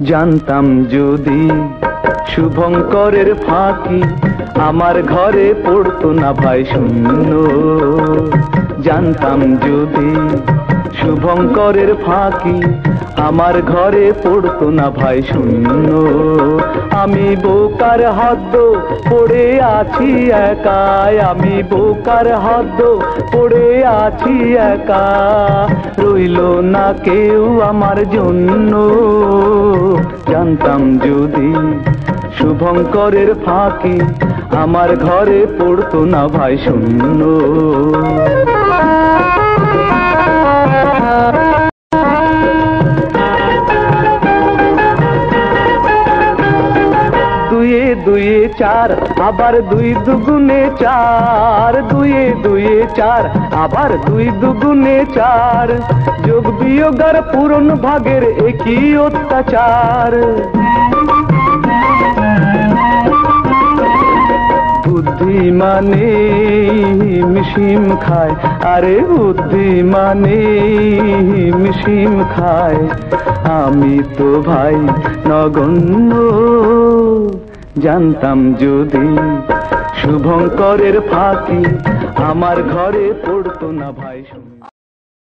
জানতাম যদি শুভঙ্করের ফাঁকি আমার ঘরে পড়তো না ভাই শূন্য। জানতাম যদি শুভঙ্করের ফাঁকি আমার ঘরে পড়তো না ভাই শূন্য। আমি বোকার হদ্দ পড়ে আছি একাই আমি বোকার হদ্দ পড়ে আছি একা। রইল না কেউ আমার জন্য। জানতাম যদি শুভঙ্করের ফাঁকি আমার ঘরে পড়তো না ভাই শূন্য। দুয়ে দুয়ে চার, আবার দুই দুগুণে চার, দুয়ে দুয়ে চার, আবার দুই দুগুণে চার। যোগ বিয়োগার পূরণ ভাগের একই অত্যাচার। বুদ্ধিমানে মিশিম খায়, আরে বুদ্ধিমানে মিশিম খায়। আমি তো ভাই নগণ্য জানতাম যদি শুভঙ্করের ফাঁকি আমার ঘরে পড়তো না ভাই